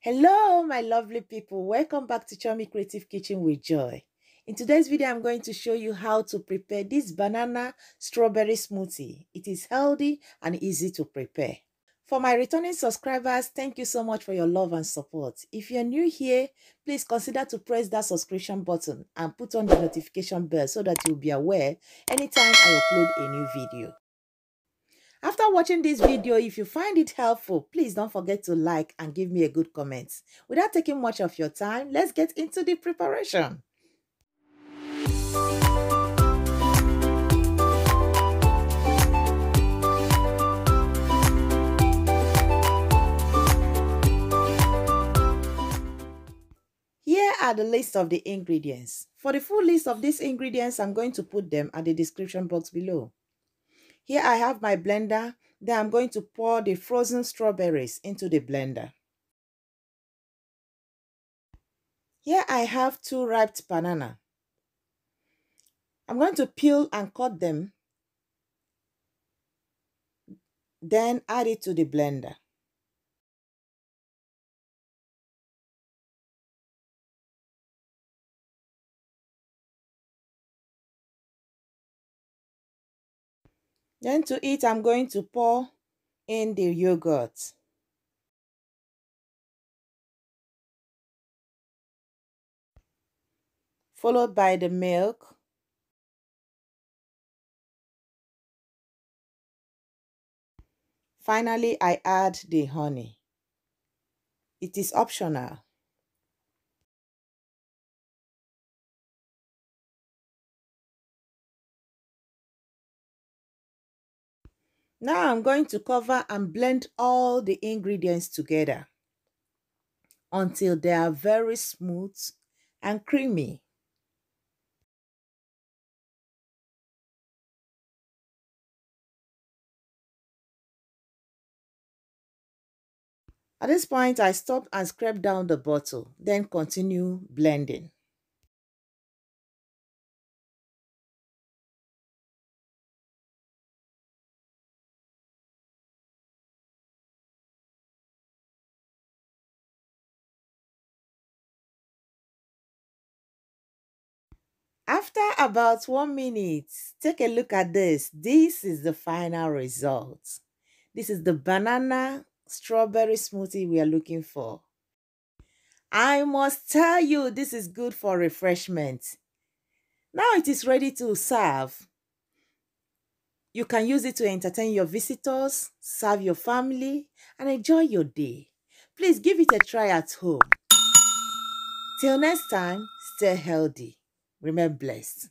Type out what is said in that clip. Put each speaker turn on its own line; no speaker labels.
Hello, my lovely people. Welcome back to Chomi Creative Kitchen with Joy. In today's video, I'm going to show you how to prepare this banana strawberry smoothie. It is healthy and easy to prepare. For my returning subscribers, thank you so much for your love and support. If you're new here, please consider to press that subscription button and put on the notification bell so that you'll be aware anytime I upload a new video. After watching this video, if you find it helpful, please don't forget to like and give me a good comment. Without taking much of your time, let's get into the preparation. Here are the list of the ingredients. For the full list of these ingredients, I'm going to put them at the description box below. Here I have my blender. Then I'm going to pour the frozen strawberries into the blender. Here I have two ripe banana. I'm going to peel and cut them. Then add it to the blender. Then to it, I'm going to pour in the yogurt. Followed by the milk. Finally, I add the honey. It is optional. Now I'm going to cover and blend all the ingredients together until they are very smooth and creamy. At this point, I stop and scrape down the bottle, then continue blending. After about one minute, take a look at this. This is the final result. This is the banana strawberry smoothie we are looking for. I must tell you, this is good for refreshment. Now it is ready to serve. You can use it to entertain your visitors, serve your family, and enjoy your day. Please give it a try at home. Till next time, stay healthy. Remain blessed.